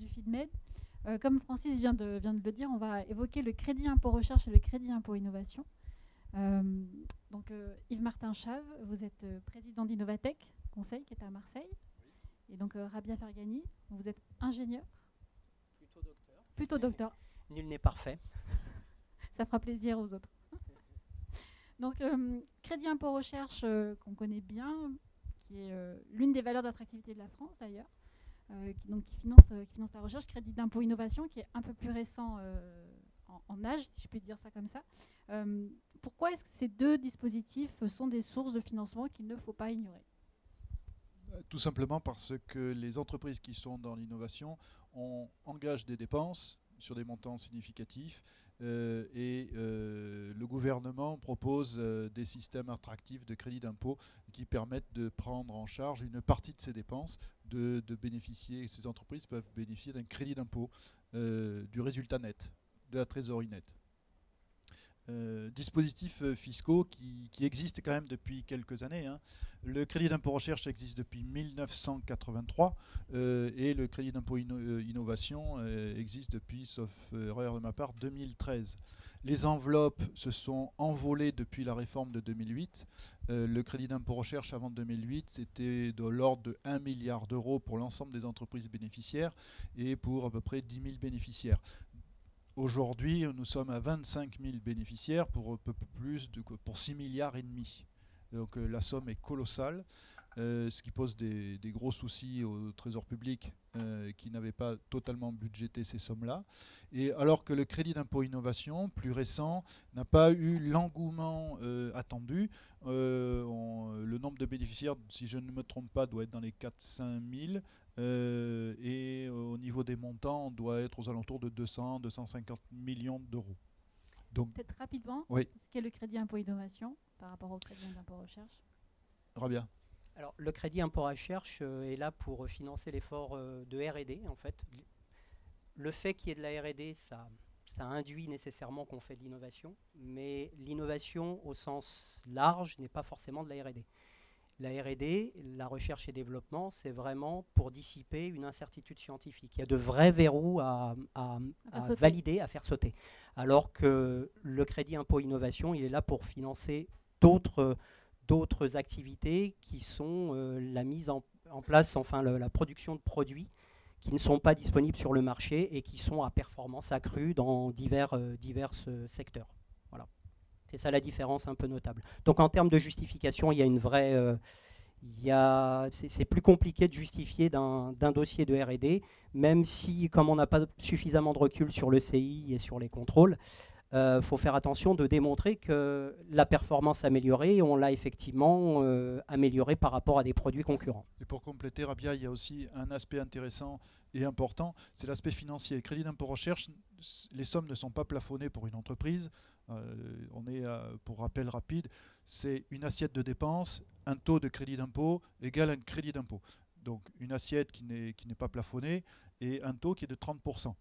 du FeedMed. Euh, comme Francis vient de, vient de le dire, on va évoquer le crédit impôt recherche et le crédit impôt innovation. Euh, donc Yves-Martin Chave, vous êtes président d'Innovatech Conseil qui est à Marseille. Et donc Rabia Fergani, vous êtes ingénieur Plutôt docteur. Plutôt docteur. Nul n'est parfait. Ça fera plaisir aux autres. Donc, crédit impôt recherche qu'on connaît bien, qui est euh, l'une des valeurs d'attractivité de la France d'ailleurs, euh, qui, donc, qui, finance, euh, qui finance la recherche, crédit d'impôt innovation, qui est un peu plus récent en, âge, si je puis dire ça comme ça. pourquoi est-ce que ces deux dispositifs sont des sources de financement qu'il ne faut pas ignorer? Tout simplement parce que les entreprises qui sont dans l'innovation engagent des dépenses sur des montants significatifs euh, et euh, le gouvernement propose euh, des systèmes attractifs de crédit d'impôt qui permettent de prendre en charge une partie de ces dépenses, de, bénéficier, ces entreprises peuvent bénéficier d'un crédit d'impôt du résultat net, de la trésorerie nette. Euh, dispositifs euh, fiscaux qui, existent quand même depuis quelques années. Hein. Le crédit d'impôt recherche existe depuis 1983 euh, et le crédit d'impôt innovation existe depuis, sauf erreur de ma part, 2013. Les enveloppes se sont envolées depuis la réforme de 2008. le crédit d'impôt recherche avant 2008, c'était de l'ordre de 1 milliard d'euros pour l'ensemble des entreprises bénéficiaires et pour à peu près 10 000 bénéficiaires. Aujourd'hui, nous sommes à 25 000 bénéficiaires pour un peu plus de, pour 6 milliards et demi. Donc euh, la somme est colossale, euh, ce qui pose des, gros soucis au Trésor public euh, qui n'avait pas totalement budgété ces sommes-là. Et alors que le crédit d'impôt innovation, plus récent, n'a pas eu l'engouement attendu, le nombre de bénéficiaires, si je ne me trompe pas, doit être dans les 4-5 000. Euh, et au niveau des montants, on doit être aux alentours de 200, 250 millions d'euros. Donc, Peut-être rapidement, ce qu'est le crédit impôt innovation par rapport au crédit impôt recherche Rabia. Alors, le crédit impôt recherche euh, est là pour financer l'effort euh, de R&D, en fait. Le fait qu'il y ait de la R&D, ça, ça induit nécessairement qu'on fait de l'innovation, mais l'innovation au sens large n'est pas forcément de la R&D. La RD, la recherche et développement, c'est vraiment pour dissiper une incertitude scientifique. Il y a de vrais verrous à, valider, à faire sauter. Alors que le crédit impôt innovation, il est là pour financer d'autres d'autres activités qui sont euh, la mise en, place, enfin la production de produits qui ne sont pas disponibles sur le marché et qui sont à performance accrue dans divers, euh, divers euh, secteurs. C'est ça la différence un peu notable. Donc en termes de justification, il y a une vraie... Euh, c'est plus compliqué de justifier d'un dossier de R&D, même si, comme on n'a pas suffisamment de recul sur le CI et sur les contrôles, il euh, faut faire attention de démontrer que la performance améliorée, on l'a effectivement euh, améliorée par rapport à des produits concurrents. Et pour compléter, Rabia, il y a aussi un aspect intéressant et important, c'est l'aspect financier. Crédit d'impôt recherche, les sommes ne sont pas plafonnées pour une entreprise. Euh, on est, pour rappel rapide, c'est une assiette de dépenses, un taux de crédit d'impôt égale un crédit d'impôt. Donc une assiette qui n'est pas plafonnée et un taux qui est de 30%.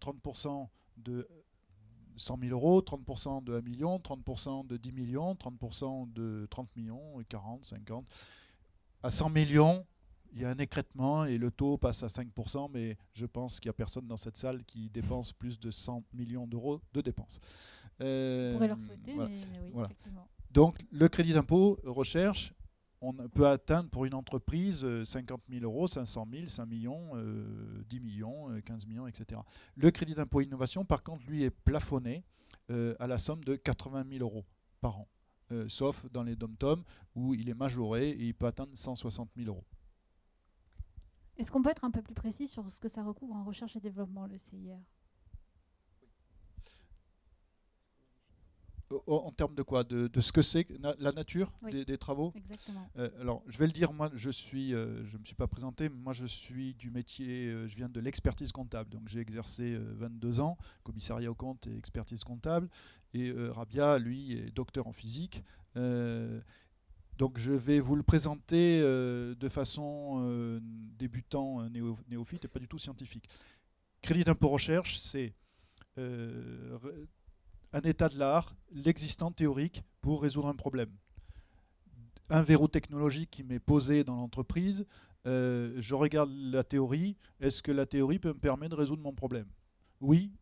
30% euh, de 100 000 euros, 30% de 1 million, 30% de 10 millions, 30% de 30 millions, 40, 50. À 100 millions, il y a un écrètement et le taux passe à 5%, mais je pense qu'il n'y a personne dans cette salle qui dépense plus de 100 millions d'euros de dépenses. Euh, on pourrait leur souhaiter, mais, oui, effectivement. Donc le crédit d'impôt recherche, on peut atteindre pour une entreprise 50 euh, 000 euros, 500 000, 5 millions, 10 euh, millions, 15 millions, etc. Le crédit d'impôt innovation, par contre, lui est plafonné à la somme de 80 000 euros par an, sauf dans les dom-tom où il est majoré et il peut atteindre 160 000 euros. Est-ce qu'on peut être un peu plus précis sur ce que ça recouvre en recherche et développement, le CIR en termes de quoi de, ce que c'est la nature des, travaux Exactement. Euh, alors, je vais le dire, moi, je suis, euh, je me suis pas présenté, moi, je suis du métier, euh, je viens de l'expertise comptable. Donc, j'ai exercé 22 ans, commissariat au compte et expertise comptable. Et Rabia, lui, est docteur en physique. Donc je vais vous le présenter euh, de façon euh, débutant euh, néophyte et pas du tout scientifique. Crédit d'impôt recherche, c'est un état de l'art, l'existant théorique pour résoudre un problème. Un verrou technologique qui m'est posé dans l'entreprise, euh, je regarde la théorie, est-ce que la théorie peut me permettre de résoudre mon problème? Oui,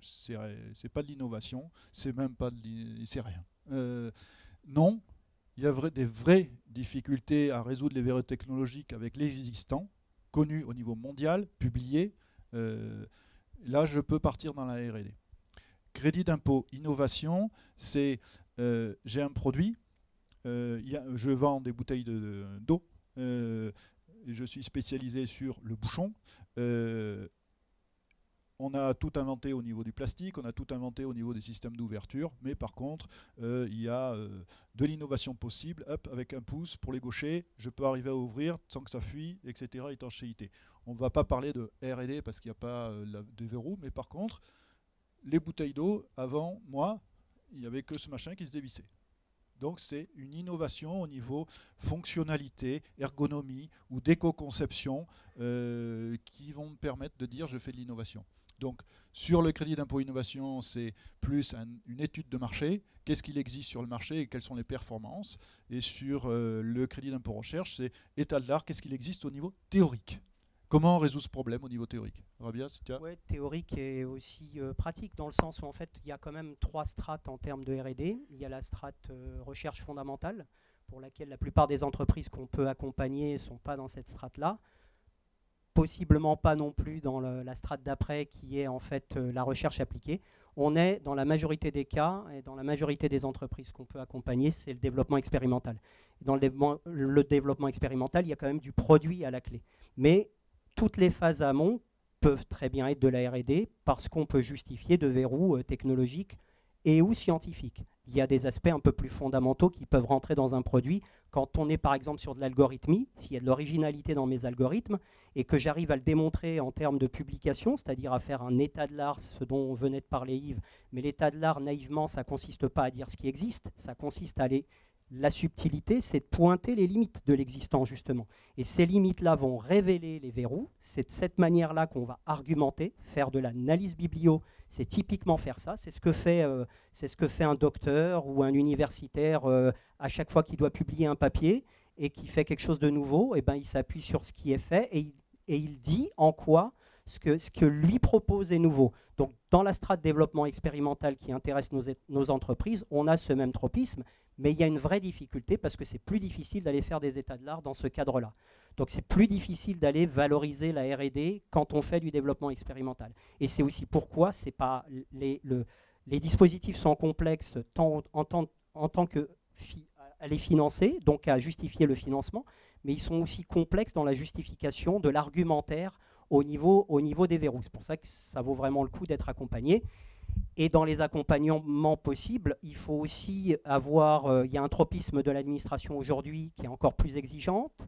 c'est pas de l'innovation, c'est même pas de rien. Euh, non, il y a des vraies difficultés à résoudre les verrous technologiques avec l'existant, connus au niveau mondial, publiés. Euh, là, je peux partir dans la R&D. Crédit d'impôt innovation, c'est euh, j'ai un produit, je vends des bouteilles d'eau, je suis spécialisé sur le bouchon on a tout inventé au niveau du plastique, on a tout inventé au niveau des systèmes d'ouverture, mais par contre, euh, il y a euh, de l'innovation possible. Hop, avec un pouce pour les gauchers, je peux arriver à ouvrir sans que ça fuit, etc. Étanchéité. On ne va pas parler de R&D parce qu'il n'y a pas euh, de verrou, mais par contre, les bouteilles d'eau, avant moi, il n'y avait que ce machin qui se dévissait. Donc c'est une innovation au niveau fonctionnalité, ergonomie ou d'éco-conception qui vont me permettre de dire je fais de l'innovation. Donc, sur le crédit d'impôt innovation, c'est plus une étude de marché. Qu'est-ce qu'il existe sur le marché et quelles sont les performances? Et sur euh, le crédit d'impôt recherche, c'est état de l'art. Qu'est-ce qu'il existe au niveau théorique? Comment on résout ce problème au niveau théorique Rabias, Oui, théorique et aussi euh, pratique, dans le sens où en fait, il y a quand même trois strates en termes de R&D. Il y a la strate euh, recherche fondamentale, pour laquelle la plupart des entreprises qu'on peut accompagner ne sont pas dans cette strate-là possiblement pas non plus dans la strate d'après qui est en fait euh, la recherche appliquée. On est dans la majorité des cas et dans la majorité des entreprises qu'on peut accompagner, c'est le développement expérimental. Dans le le développement expérimental, il y a quand même du produit à la clé. Mais toutes les phases amont peuvent très bien être de la R&D parce qu'on peut justifier de verrous euh, technologiques et ou scientifiques. Il y a des aspects un peu plus fondamentaux qui peuvent rentrer dans un produit. Quand on est par exemple sur de l'algorithmie, s'il y a de l'originalité dans mes algorithmes et que j'arrive à le démontrer en termes de publication, c'est-à-dire à faire un état de l'art, ce dont on venait de parler Yves, mais l'état de l'art naïvement, ça ne consiste pas à dire ce qui existe, ça consiste à aller la subtilité, c'est de pointer les limites de l'existant, justement. Et ces limites-là vont révéler les verrous. C'est de cette manière-là qu'on va argumenter, faire de l'analyse biblio. C'est typiquement faire ça. C'est ce, que fait, euh, un docteur ou un universitaire euh, à chaque fois qu'il doit publier un papier et qui fait quelque chose de nouveau. Et eh ben, il s'appuie sur ce qui est fait et il, dit en quoi ce que, lui propose est nouveau. Donc, dans la strate développement expérimental qui intéresse nos entreprises, on a ce même tropisme, mais il y a une vraie difficulté parce que c'est plus difficile d'aller faire des états de l'art dans ce cadre-là. Donc c'est plus difficile d'aller valoriser la R&D quand on fait du développement expérimental. Et c'est aussi pourquoi pas les, dispositifs sont complexes tant, en, tant, que à les financer, donc à justifier le financement, mais ils sont aussi complexes dans la justification de l'argumentaire au niveau des verrous. C'est pour ça que ça vaut vraiment le coup d'être accompagné. Et dans les accompagnements possibles, il faut aussi avoir, euh, il y a un tropisme de l'administration aujourd'hui qui est encore plus exigeante.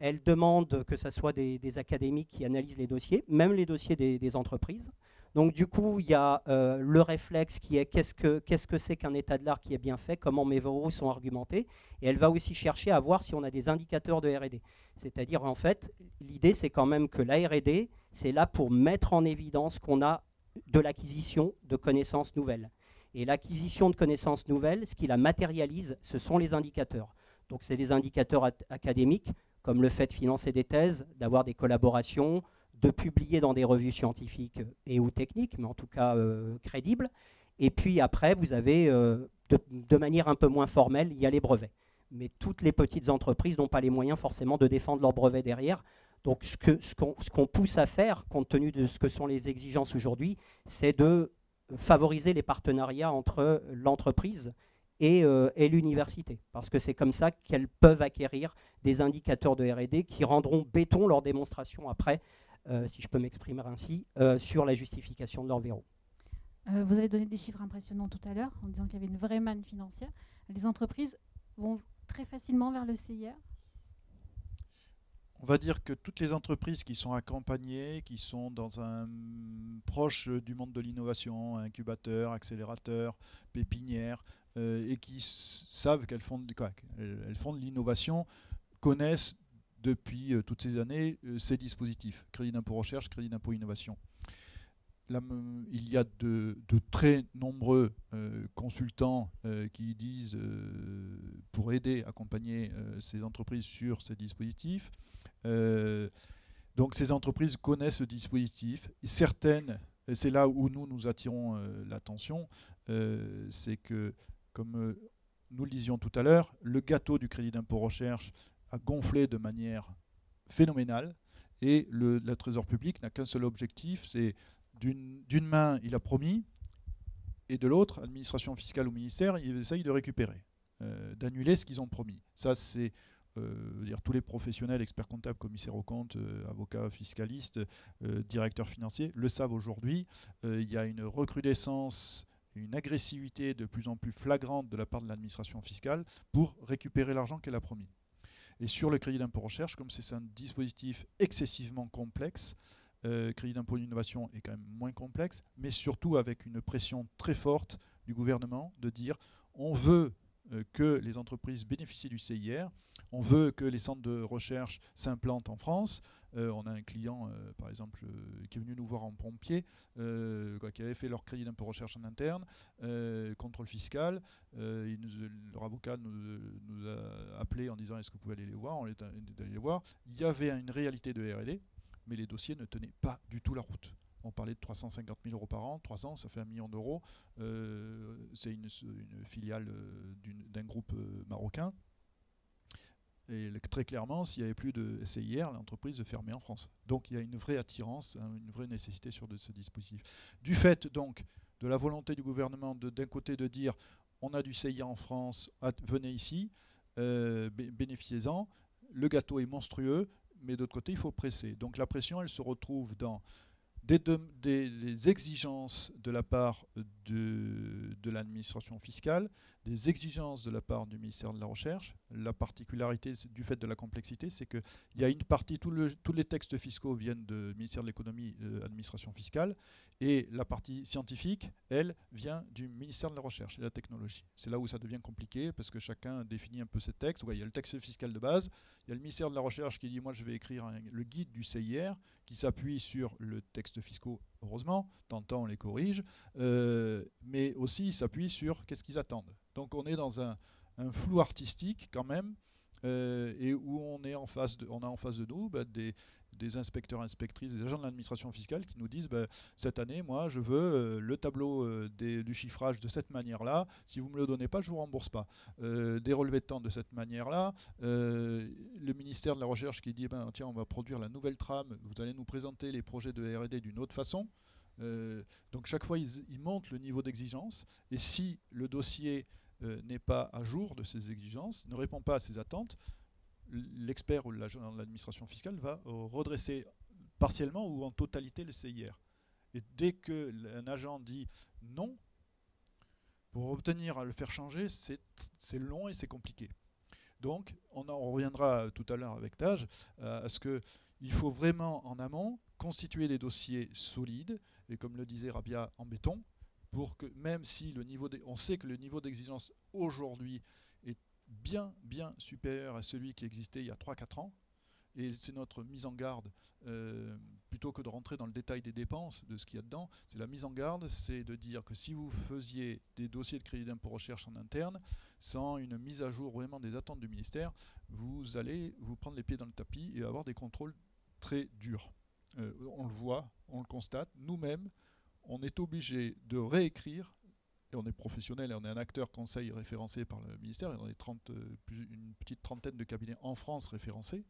Elle demande que ce soit des, académiques qui analysent les dossiers, même les dossiers des, entreprises. Donc du coup, il y a euh, le réflexe qui est qu'est-ce que c'est qu'un état de l'art qui est bien fait, comment mes verrous sont argumentés, et elle va aussi chercher à voir si on a des indicateurs de R&D. C'est-à-dire en fait, l'idée c'est quand même que la R&D, c'est là pour mettre en évidence qu'on a de l'acquisition de connaissances nouvelles. Et l'acquisition de connaissances nouvelles, ce qui la matérialise, ce sont les indicateurs. Donc c'est des indicateurs académiques, comme le fait de financer des thèses, d'avoir des collaborations, de publier dans des revues scientifiques et ou techniques, mais en tout cas euh, crédibles. Et puis après, vous avez, euh, de, manière un peu moins formelle, il y a les brevets. Mais toutes les petites entreprises n'ont pas les moyens forcément de défendre leurs brevets derrière. Donc ce qu'on pousse à faire, compte tenu de ce que sont les exigences aujourd'hui, c'est de favoriser les partenariats entre l'entreprise et, euh, l'université. Parce que c'est comme ça qu'elles peuvent acquérir des indicateurs de RD qui rendront béton leur démonstration après, euh, si je peux m'exprimer ainsi, euh, sur la justification de leur verrou. vous avez donné des chiffres impressionnants tout à l'heure en disant qu'il y avait une vraie manne financière. Les entreprises vont très facilement vers le CIR on va dire que toutes les entreprises qui sont accompagnées, qui sont dans un proche du monde de l'innovation, incubateur, accélérateur, pépinière, euh, et qui savent qu'elles font, de, font l'innovation, connaissent depuis euh, toutes ces années euh, ces dispositifs, crédit d'impôt recherche, crédit d'impôt innovation. Il y a de, très nombreux consultants qui disent pour aider, accompagner ces entreprises sur ces dispositifs. donc ces entreprises connaissent ce dispositif. Certaines, et c'est là où nous nous attirons l'attention, c'est que, comme nous le disions tout à l'heure, le gâteau du crédit d'impôt recherche a gonflé de manière phénoménale et le, Trésor public n'a qu'un seul objectif, c'est d'une main, il a promis, et de l'autre, administration fiscale ou ministère, il essaye de récupérer, euh, d'annuler ce qu'ils ont promis. Ça, c'est euh, dire, tous les professionnels, experts comptables, commissaires aux comptes, euh, avocats, fiscalistes, directeurs financiers, le savent aujourd'hui. il y a une recrudescence une agressivité de plus en plus flagrante de la part de l'administration fiscale pour récupérer l'argent qu'elle a promis. Et sur le crédit d'impôt recherche, comme c'est un dispositif excessivement complexe, euh, crédit d'impôt d'innovation est quand même moins complexe, mais surtout avec une pression très forte du gouvernement de dire on veut euh, que les entreprises bénéficient du CIR, on veut que les centres de recherche s'implantent en France. Euh, on a un client, par exemple, qui est venu nous voir en pompier, qui avait fait leur crédit d'impôt recherche en interne, contrôle fiscal. leur avocat nous, a appelé en disant est-ce que vous pouvez aller les voir? On est allé les voir. Il y avait une réalité de R&D mais les dossiers ne tenaient pas du tout la route. On parlait de 350 000 euros par an, 300, ça fait un million d'euros. Euh, c'est une, filiale euh, d'un groupe euh, marocain. Et très clairement, s'il n'y avait plus de SIR, l'entreprise fermait en France. Donc il y a une vraie attirance, hein, une vraie nécessité sur de ce dispositif. Du fait donc de la volonté du gouvernement d'un côté de dire on a du CIR en France, venez ici, bénéficiez-en, le gâteau est monstrueux, mais d'autre côté, il faut presser. Donc la pression, elle se retrouve dans des, exigences de la part de, de l'administration fiscale, des exigences de la part du ministère de la Recherche. La particularité du fait de la complexité, c'est qu'il y a une partie, tous les textes fiscaux viennent du ministère de l'économie, de l'administration fiscale, et la partie scientifique, elle, vient du ministère de la Recherche et de la Technologie. C'est là où ça devient compliqué, parce que chacun définit un peu ses textes. il y a le texte fiscal de base, il y a le ministère de la Recherche qui dit, moi je vais écrire le guide du CIR, qui s'appuie sur le texte fiscaux, heureusement, tant on les corrige, euh, mais aussi il s'appuie sur qu'est-ce qu'ils attendent. Donc on est dans un, flou artistique quand même, euh, et où on, est en face on a en face de nous bah, des, des, inspecteurs, inspectrices, des agents de l'administration fiscale qui nous disent bah, cette année, moi, je veux euh, le tableau euh, du chiffrage de cette manière-là. Si vous ne me le donnez pas, je ne vous rembourse pas. des relevés de temps de cette manière-là. le ministère de la Recherche qui dit ben, tiens, on va produire la nouvelle trame, vous allez nous présenter les projets de RD d'une autre façon. donc chaque fois, ils, ils montent le niveau d'exigence. Et si le dossier euh, n'est pas à jour de ces exigences, ne répond pas à ces attentes, l'expert ou l'agent de l'administration fiscale va redresser partiellement ou en totalité le CIR. Et dès qu'un agent dit non, pour obtenir à le faire changer, c'est long et c'est compliqué. Donc, on en reviendra tout à l'heure avec Tage euh, à ce qu'il faut vraiment en amont constituer des dossiers solides, et comme le disait Rabia, en béton, pour que même si le niveau, on sait que le niveau d'exigence aujourd'hui bien, bien supérieur à celui qui existait il y a 3-4 ans, et c'est notre mise en garde, euh, plutôt que de rentrer dans le détail des dépenses, de ce qu'il y a dedans, c'est la mise en garde, c'est de dire que si vous faisiez des dossiers de crédit d'impôt recherche en interne, sans une mise à jour vraiment des attentes du ministère, vous allez vous prendre les pieds dans le tapis et avoir des contrôles très durs. Euh, on le voit, on le constate, nous-mêmes, on est obligé de réécrire, et on est professionnel et on est un acteur conseil référencé par le ministère, et on est 30, euh, une petite trentaine de cabinets en France référencés,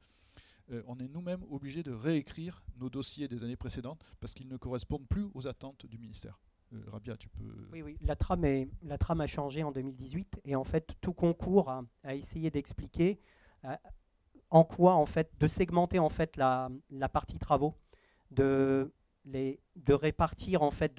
euh, on est nous-mêmes obligés de réécrire nos dossiers des années précédentes parce qu'ils ne correspondent plus aux attentes du ministère. Euh, Rabia, tu peux... Oui, oui, la trame, est, la trame a changé en 2018 et en fait tout concours a, essayé d'expliquer en quoi, en fait, de segmenter en fait la, la partie travaux, de de répartir, en fait,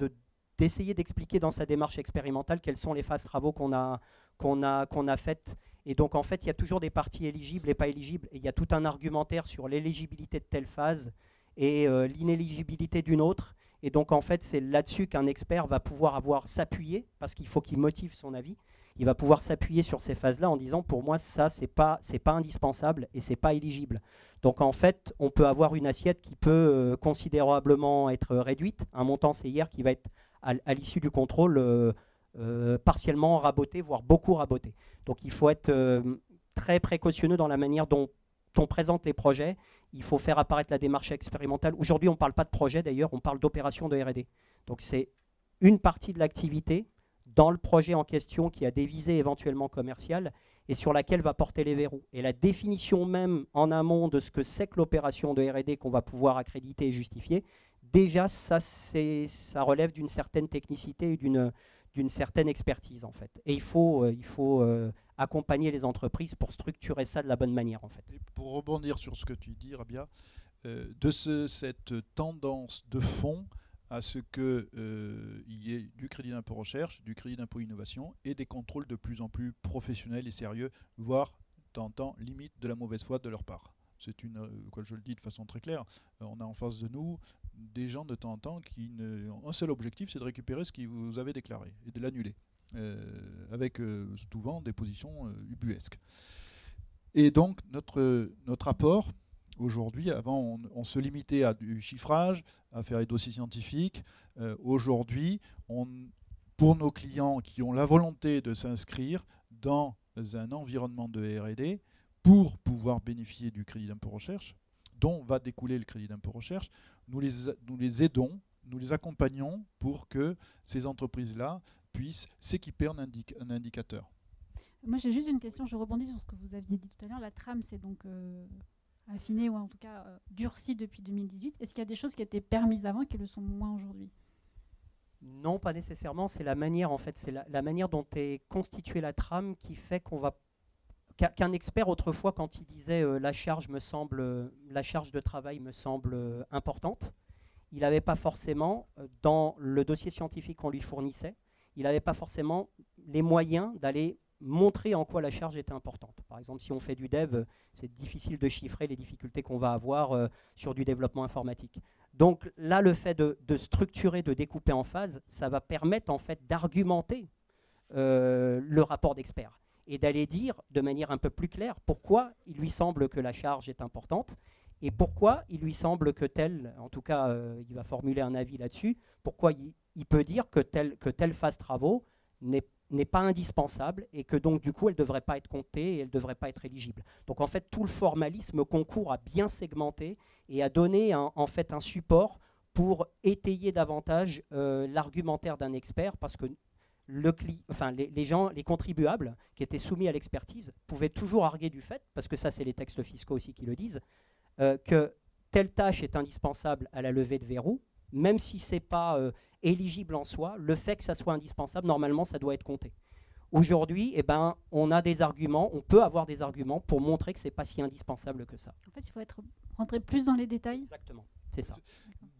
d'essayer d'expliquer dans sa démarche expérimentale quelles sont les phases travaux qu'on a, a, a faites. Et donc, en fait, il y a toujours des parties éligibles et pas éligibles. Et il y a tout un argumentaire sur l'éligibilité de telle phase et euh, l'inéligibilité d'une autre. Et donc, en fait, c'est là-dessus qu'un expert va pouvoir avoir s'appuyer, parce qu'il faut qu'il motive son avis. Il va pouvoir s'appuyer sur ces phases-là en disant, pour moi, ça, c'est pas, c'est pas indispensable et c'est pas éligible. Donc en fait, on peut avoir une assiette qui peut euh, considérablement être réduite, un montant CIR qui va être à, l'issue du contrôle euh, partiellement raboté, voire beaucoup raboté. Donc il faut être très précautionneux dans la manière dont on présente les projets. Il faut faire apparaître la démarche expérimentale. Aujourd'hui, on ne parle pas de projet d'ailleurs, on parle d'opération de RD. Donc c'est une partie de l'activité dans le projet en question qui a des visées éventuellement commerciales et sur laquelle va porter les verrous. Et la définition même en amont de ce que c'est que l'opération de RD qu'on va pouvoir accréditer et justifier, déjà ça, relève d'une certaine technicité et d'une certaine expertise en fait. Et il faut, euh, euh, accompagner les entreprises pour structurer ça de la bonne manière en fait. pour rebondir sur ce que tu dis, Rabia, euh, de ce, cette tendance de fond à ce qu'il y ait du crédit d'impôt recherche, du crédit d'impôt innovation et des contrôles de plus en plus professionnels et sérieux, voire tentant limite de la mauvaise foi de leur part. C'est une, quoi je le dis de façon très claire, on a en face de nous des gens de temps en temps qui ont un seul objectif, c'est de récupérer ce qu'ils vous avez déclaré et de l'annuler, avec souvent des positions ubuesques. Et donc notre, notre apport, Aujourd'hui, avant, on, se limitait à du chiffrage, à faire des dossiers scientifiques. Euh, aujourd'hui, pour nos clients qui ont la volonté de s'inscrire dans un environnement de RD pour pouvoir bénéficier du crédit d'impôt recherche, dont va découler le crédit d'impôt recherche, nous les, nous les aidons, nous les accompagnons pour que ces entreprises-là puissent s'équiper en un indicateur. Moi, j'ai juste une question. Je rebondis sur ce que vous aviez dit tout à l'heure. La trame, c'est donc euh, affiné ou en tout cas euh, durci depuis 2018. Est-ce qu'il y a des choses qui étaient permises avant qui le sont moins aujourd'hui? Non, pas nécessairement. C'est la manière, en fait, c'est la, manière dont est constituée la trame qui fait qu'on va qu'un expert autrefois, quand il disait euh, la charge me semble, la charge de travail me semble euh, importante, il n'avait pas forcément dans le dossier scientifique qu'on lui fournissait, il n'avait pas forcément les moyens d'aller montrer en quoi la charge était importante. Par exemple, si on fait du dev, c'est difficile de chiffrer les difficultés qu'on va avoir euh, sur du développement informatique. Donc là, le fait de, structurer, de découper en phase, ça va permettre en fait d'argumenter euh, le rapport d'expert et d'aller dire de manière un peu plus claire pourquoi il lui semble que la charge est importante et pourquoi il lui semble que tel, en tout cas, euh, il va formuler un avis là-dessus, pourquoi il, peut dire que telle, que telle phase travaux n'est pas indispensable et que donc du coup elle ne devrait pas être comptée et elle ne devrait pas être éligible. Donc en fait tout le formalisme concourt à bien segmenter et à donner un, en fait un support pour étayer davantage euh, l'argumentaire d'un expert parce que le enfin, les, gens, les contribuables qui étaient soumis à l'expertise pouvaient toujours arguer du fait, parce que ça c'est les textes fiscaux aussi qui le disent, euh, que telle tâche est indispensable à la levée de verrou, même si ce n'est pas euh, éligible en soi, le fait que ça soit indispensable, normalement, ça doit être compté. Aujourd'hui, eh ben, on a des arguments, on peut avoir des arguments pour montrer que ce n'est pas si indispensable que ça. En fait, il faut être, rentrer plus dans les détails. Exactement, c'est ça.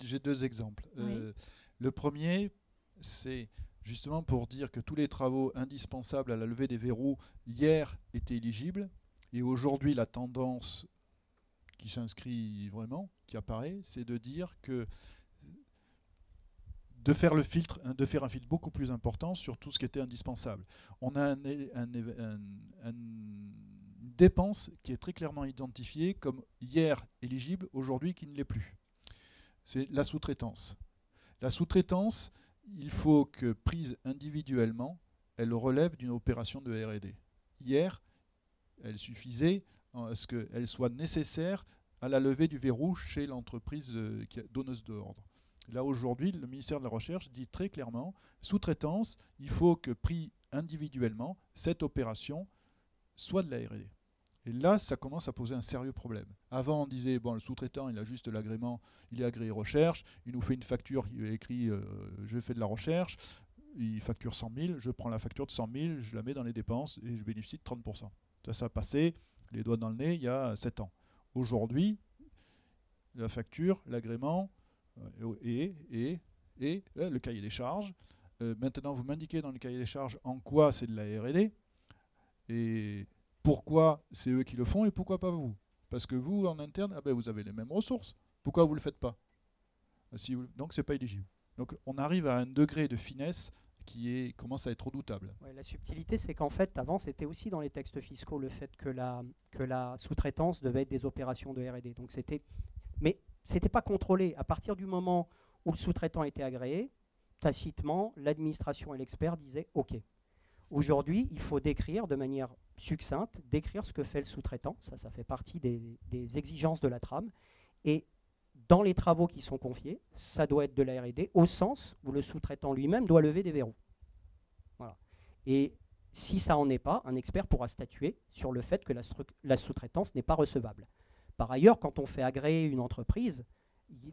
J'ai deux exemples. Euh, le premier, c'est justement pour dire que tous les travaux indispensables à la levée des verrous hier étaient éligibles, et aujourd'hui, la tendance qui s'inscrit vraiment, qui apparaît, c'est de dire que de faire le filtre, hein, de faire un filtre beaucoup plus important sur tout ce qui était indispensable. On a une dépense qui est très clairement identifiée comme hier éligible, aujourd'hui qui ne l'est plus. C'est la sous-traitance. La sous-traitance, il faut que prise individuellement, elle relève d'une opération de R&D. Hier, elle suffisait à ce qu'elle soit nécessaire à la levée du verrou chez l'entreprise euh, donneuse d'ordre. Là, aujourd'hui, le ministère de la Recherche dit très clairement, sous-traitance, il faut que pris individuellement, cette opération soit de la R&D. Et là, ça commence à poser un sérieux problème. Avant, on disait, bon, le sous-traitant, il a juste l'agrément, il est agréé recherche, il nous fait une facture, il écrit, euh, je fais de la recherche, il facture 100 000, je prends la facture de 100 000, je la mets dans les dépenses et je bénéficie de 30%. Ça, ça a passé les doigts dans le nez il y a 7 ans. Aujourd'hui, la facture, l'agrément, euh, et, et, et euh, le cahier des charges. Maintenant, vous m'indiquez dans le cahier des charges en quoi c'est de la RD et pourquoi c'est eux qui le font et pourquoi pas vous? Parce que vous, en interne, ah ben, vous avez les mêmes ressources. Pourquoi vous ne le faites pas? Vous, Donc, ce n'est pas éligible. Donc, on arrive à un degré de finesse qui commence à être redoutable. la subtilité, c'est qu'en fait, avant, c'était aussi dans les textes fiscaux le fait que la, que la sous-traitance devait être des opérations de R&D. Donc, c'était... Mais c'était pas contrôlé. À partir du moment où le sous-traitant était agréé, tacitement, l'administration et l'expert disaient OK. Aujourd'hui, il faut décrire de manière succincte, décrire ce que fait le sous-traitant. Ça, ça fait partie des, exigences de la trame. Et dans les travaux qui sont confiés, ça doit être de la R&D au sens où le sous-traitant lui-même doit lever des verrous. Voilà. Et si ça n'en est pas, un expert pourra statuer sur le fait que la, sous-traitance n'est pas recevable. Par ailleurs, quand on fait agréer une entreprise,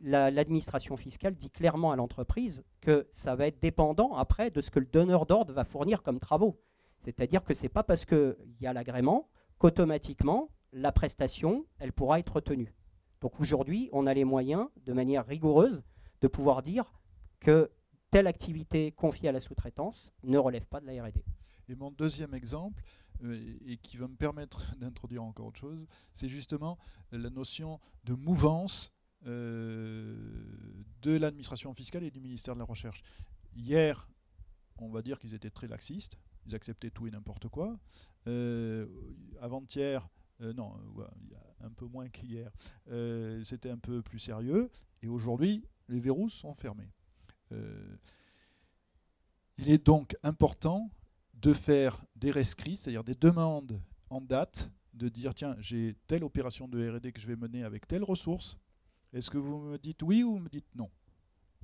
l'administration fiscale dit clairement à l'entreprise que ça va être dépendant après de ce que le donneur d'ordre va fournir comme travaux. C'est-à-dire que ce n'est pas parce qu'il y a l'agrément qu'automatiquement la prestation, elle pourra être retenue. Donc aujourd'hui, on a les moyens, de manière rigoureuse, de pouvoir dire que telle activité confiée à la sous-traitance ne relève pas de la R&D. Et mon deuxième exemple, euh, et qui va me permettre d'introduire encore autre chose, c'est justement la notion de mouvance euh, de l'administration fiscale et du ministère de la Recherche. Hier, on va dire qu'ils étaient très laxistes, ils acceptaient tout et n'importe quoi. Euh, avant-hier, non, y a un peu moins qu'hier, c'était un peu plus sérieux, et aujourd'hui, les verrous sont fermés. il est donc important de faire des rescrits, c'est-à-dire des demandes en date, de dire tiens, j'ai telle opération de RD que je vais mener avec telle ressource. Est-ce que vous me dites oui ou vous me dites non?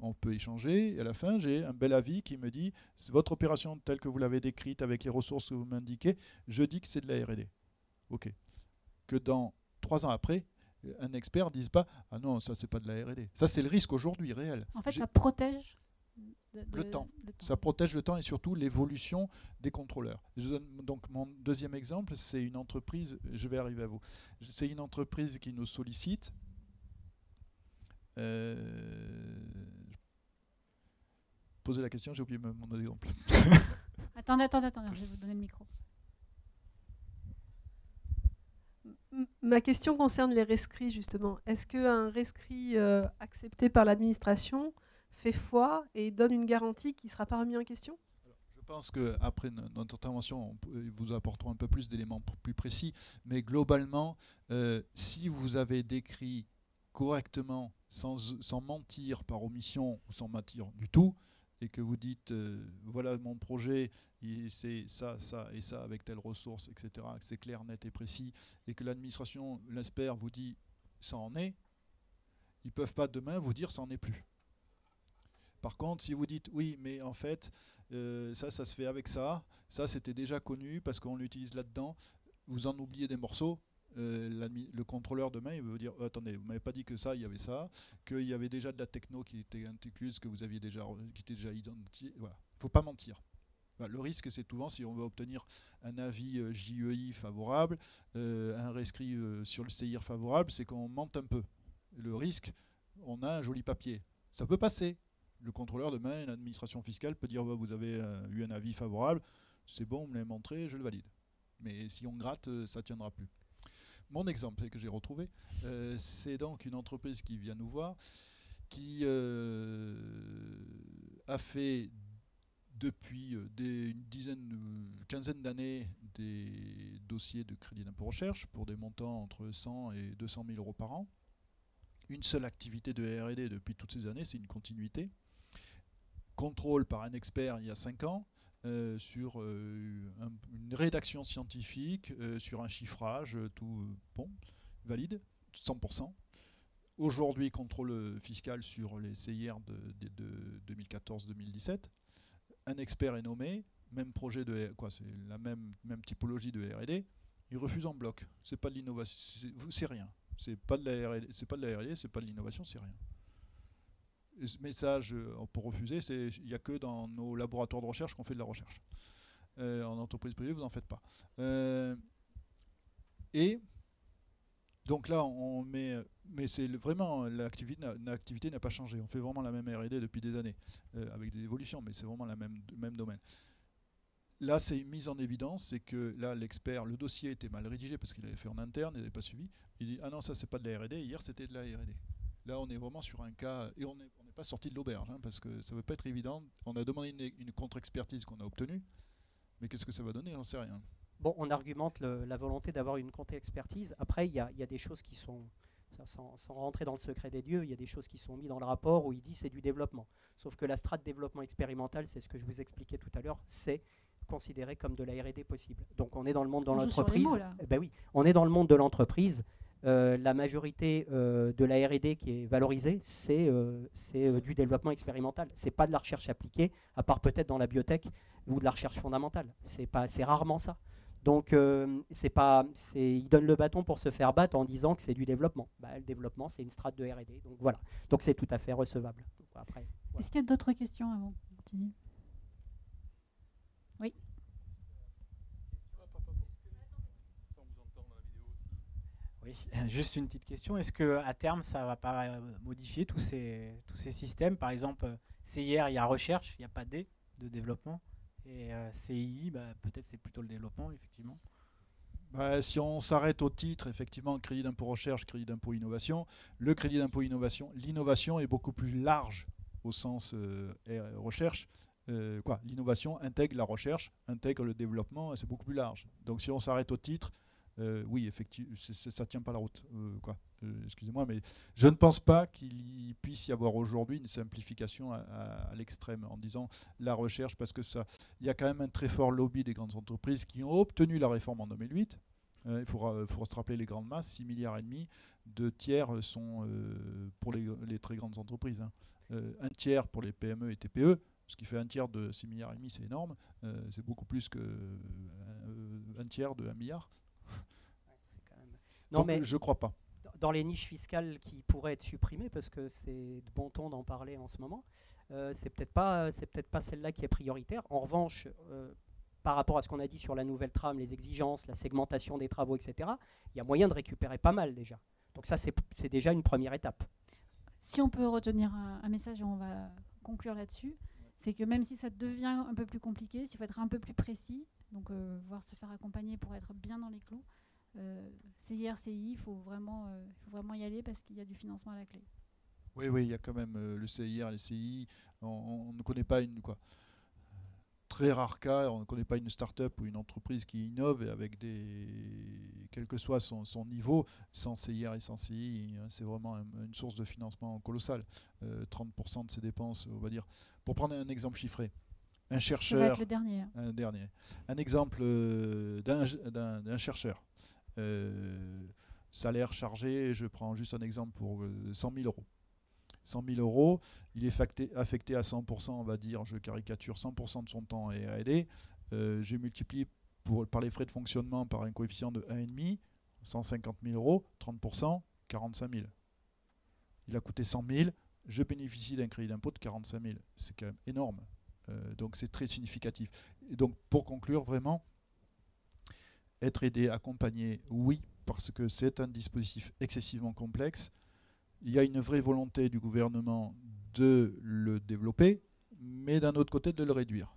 On peut échanger et à la fin, j'ai un bel avis qui me dit votre opération telle que vous l'avez décrite avec les ressources que vous m'indiquez, je dis que c'est de la RD. Ok. Que dans trois ans après, un expert ne dise pas ah non, ça c'est pas de la RD. Ça c'est le risque aujourd'hui réel. En fait, ça protège le, temps. Ça protège le temps et surtout l'évolution des contrôleurs. Je donne donc mon deuxième exemple, c'est une entreprise, je vais arriver à vous, c'est une entreprise qui nous sollicite. Euh, posez la question, j'ai oublié mon exemple. attendez, attendez, attendez, je vais vous donner le micro. Ma question concerne les rescrits, justement. Est-ce qu'un rescrit euh, accepté par l'administration fait foi et donne une garantie qui ne sera pas remis en question? Je pense qu'après notre intervention, vous apporterons un peu plus d'éléments plus précis, mais globalement, euh, si vous avez décrit correctement, sans, sans, mentir par omission ou sans mentir du tout, et que vous dites, euh, voilà mon projet, c'est ça, ça et ça avec telle ressource, etc., que c'est clair, net et précis, et que l'administration, l'espère, vous dit, ça en est, ils ne peuvent pas demain vous dire ça n'en est plus. Par contre, si vous dites oui, mais en fait, euh, ça, ça se fait avec ça, ça c'était déjà connu parce qu'on l'utilise là-dedans, vous en oubliez des morceaux, euh, le contrôleur demain, il vous dire oh, attendez, vous m'avez pas dit que ça, il y avait ça, qu'il y avait déjà de la techno qui était incluse, que vous aviez déjà, qui était déjà identifié. Voilà, faut pas mentir. le risque, c'est souvent si on veut obtenir un avis euh, JEI favorable, un rescrit sur le CIR favorable, c'est qu'on mente un peu. Le risque, on a un joli papier. Ça peut passer, le contrôleur demain, l'administration fiscale peut dire vous avez euh, eu un avis favorable, c'est bon, vous me l'avez montré, je le valide. Mais si on gratte, euh, ça ne tiendra plus. Mon exemple que j'ai retrouvé, euh, c'est donc une entreprise qui vient nous voir, qui a fait depuis une dizaine, une quinzaine d'années des dossiers de crédit d'impôt recherche pour des montants entre 100 et 200 000 euros par an. Une seule activité de R&D depuis toutes ces années, c'est une continuité contrôle par un expert il y a 5 ans euh, sur euh, une rédaction scientifique, euh, sur un chiffrage, tout bon, valide, 100%. Aujourd'hui, contrôle fiscal sur les CIR de, de, 2014-2017. Un expert est nommé, même projet de quoi, c'est la même, même typologie de R&D. Il refuse en bloc. C'est pas de l'innovation, c'est rien. C'est pas de la R&D, c'est pas de l'innovation, c'est rien ce message euh, pour refuser, c'est il n'y a que dans nos laboratoires de recherche qu'on fait de la recherche. Euh, en entreprise privée, vous n'en faites pas. Euh, et donc là, on met, mais c'est vraiment l'activité n'a pas changé. On fait vraiment la même R&D depuis des années, avec des évolutions, mais c'est vraiment le même, même domaine. Là, c'est mise en évidence, c'est que là, l'expert, le dossier était mal rédigé parce qu'il avait fait en interne, il n'avait pas suivi. Il dit ah non, ça c'est pas de la R&D. Hier, c'était de la R&D. Là, on est vraiment sur un cas et on est pas sorti de l'auberge, hein, parce que ça ne veut pas être évident. On a demandé une, contre-expertise qu'on a obtenue, mais qu'est-ce que ça va donner? J'en sais rien. Bon, on argumente la volonté d'avoir une contre-expertise. Après, il y, a des choses qui sont, sans, rentrer dans le secret des dieux, il y a des choses qui sont mises dans le rapport où il dit c'est du développement. Sauf que la strate développement expérimental, c'est ce que je vous expliquais tout à l'heure, c'est considéré comme de la R&D possible. Donc on est dans le monde de l'entreprise. Eh ben oui, on est dans le monde de l'entreprise. Euh, la majorité euh, de la R&D qui est valorisée, c'est euh, du développement expérimental. C'est pas de la recherche appliquée, à part peut-être dans la biotech ou de la recherche fondamentale. C'est rarement ça. Donc c'est pas, il donne le bâton pour se faire battre en disant que c'est du développement. Bah, le développement, c'est une strate de R&D. Donc voilà. Donc c'est tout à fait recevable. Est-ce qu'il y a d'autres questions avant Oui. Oui, juste une petite question. Est-ce que à terme, ça va pas euh, modifier tous ces, tous ces systèmes? Par exemple, euh, CIR, il y a recherche, il n'y a pas D de développement. Et euh, CII, bah, peut-être c'est plutôt le développement, effectivement. Bah, si on s'arrête au titre, effectivement, crédit d'impôt recherche, crédit d'impôt innovation, le crédit d'impôt innovation, l'innovation est beaucoup plus large au sens recherche. quoi? L'innovation intègre la recherche, intègre le développement, c'est beaucoup plus large. Donc si on s'arrête au titre, euh, oui, effectivement, ça tient pas la route. Euh. Euh, excusez-moi, mais je ne pense pas qu'il puisse y avoir aujourd'hui une simplification à, l'extrême en disant la recherche, parce que ça, il y a quand même un très fort lobby des grandes entreprises qui ont obtenu la réforme en 2008. il faut, se rappeler les grandes masses, 6 milliards et demi, deux tiers sont pour les, très grandes entreprises. Hein. un tiers pour les PME et TPE, ce qui fait un tiers de 6 milliards et demi, c'est énorme. c'est beaucoup plus que un tiers de 1 milliard. Non, mais je crois pas. Dans les niches fiscales qui pourraient être supprimées, parce que c'est de bon ton d'en parler en ce moment, euh, c'est peut-être pas, c'est peut-être pas celle-là qui est prioritaire. En revanche, euh, par rapport à ce qu'on a dit sur la nouvelle trame, les exigences, la segmentation des travaux, etc., il y a moyen de récupérer pas mal déjà. Donc ça, c'est déjà une première étape. Si on peut retenir un, message, on va conclure là-dessus, c'est que même si ça devient un peu plus compliqué, s'il faut être un peu plus précis, donc euh, voir se faire accompagner pour être bien dans les clous, euh, CIR, CI, il faut, vraiment, euh, faut vraiment y aller parce qu'il y a du financement à la clé. Oui, oui, il y a quand même euh, le CIR, les CI. On, ne connaît pas une quoi très rare cas, on ne connaît pas une start-up ou une entreprise qui innove et avec des, quel que soit son, niveau, sans CIR et sans CI, hein, c'est vraiment une source de financement colossale. 30% de ses dépenses, on va dire. Pour prendre un exemple chiffré, un chercheur. le dernier. Un dernier. Un exemple d'un chercheur euh, salaire chargé, je prends juste un exemple pour 100 euh, 000 euros. 100 000 euros, il est affecté, à 100%, on va dire, je caricature, 100% de son temps et R&D. Euh, J'ai multiplié pour, par les frais de fonctionnement par un coefficient de 1,5, 150 000 euros, 30%, 45 000. Il a coûté 100 000, je bénéficie d'un crédit d'impôt de 45 000. C'est quand même énorme. donc c'est très significatif. Donc pour conclure, vraiment, être aidé, accompagné, oui, parce que c'est un dispositif excessivement complexe. Il y a une vraie volonté du gouvernement de le développer, mais d'un autre côté de le réduire.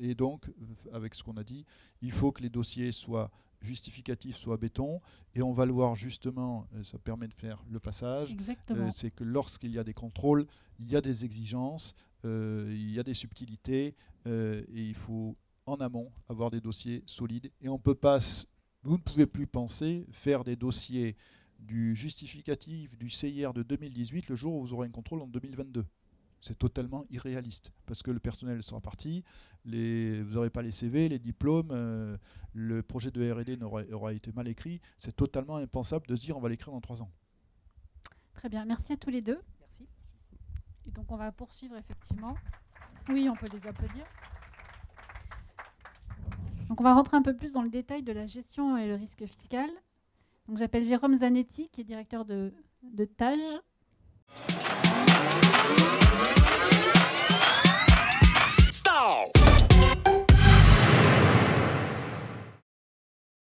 Et donc, avec ce qu'on a dit, il faut que les dossiers soient justificatifs, soient béton, et on va le voir justement, euh, ça permet de faire le passage, euh, c'est que lorsqu'il y a des contrôles, il y a des exigences, euh, il y a des subtilités, et il faut en amont, avoir des dossiers solides. Et on peut pas, vous ne pouvez plus penser faire des dossiers du justificatif du CIR de 2018 le jour où vous aurez un contrôle en 2022. C'est totalement irréaliste parce que le personnel sera parti, les, vous n'aurez pas les CV, les diplômes, euh, le projet de RD aura été mal écrit. C'est totalement impensable de se dire on va l'écrire dans trois ans. Très bien, merci à tous les deux. Merci. Et donc on va poursuivre effectivement. Oui, on peut les applaudir. On va rentrer un peu plus dans le détail de la gestion et le risque fiscal. J'appelle Jérôme Zanetti, qui est directeur de, de TAGE.